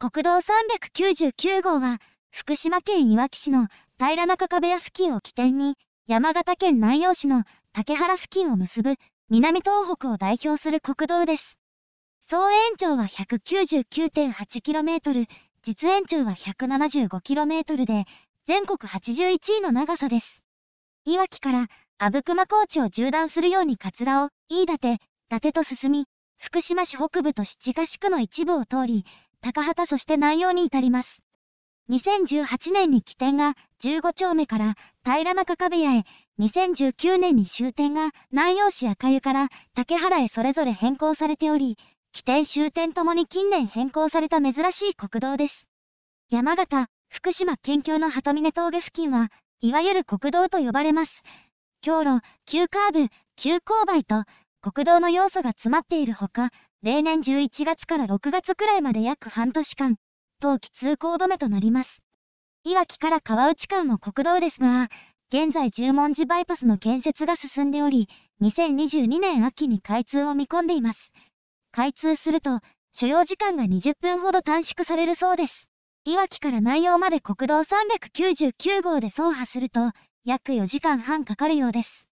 国道399号は、福島県いわき市の平中壁屋付近を起点に、山形県南陽市の竹原付近を結ぶ南東北を代表する国道です。総延長は 199.8km、実延長は 175km で、全国81位の長さです。いわきから阿武隈高地を縦断するように桂を、飯舘、伊達と進み、福島市北部と七ヶ宿の一部を通り、高畑そして南陽に至ります。2018年に起点が15丁目から平中壁屋へ、2019年に終点が南陽市赤湯から竹原へそれぞれ変更されており、起点終点ともに近年変更された珍しい国道です。山形、福島県境の鳩峰峠付近は、いわゆる国道と呼ばれます。橋路、急カーブ、急勾配と、国道の要素が詰まっているほか、例年11月から6月くらいまで約半年間、冬季通行止めとなります。いわきから川内間も国道ですが、現在十文字バイパスの建設が進んでおり、2022年秋に開通を見込んでいます。開通すると、所要時間が20分ほど短縮されるそうです。いわきから南陽まで国道399号で走破すると、約4時間半かかるようです。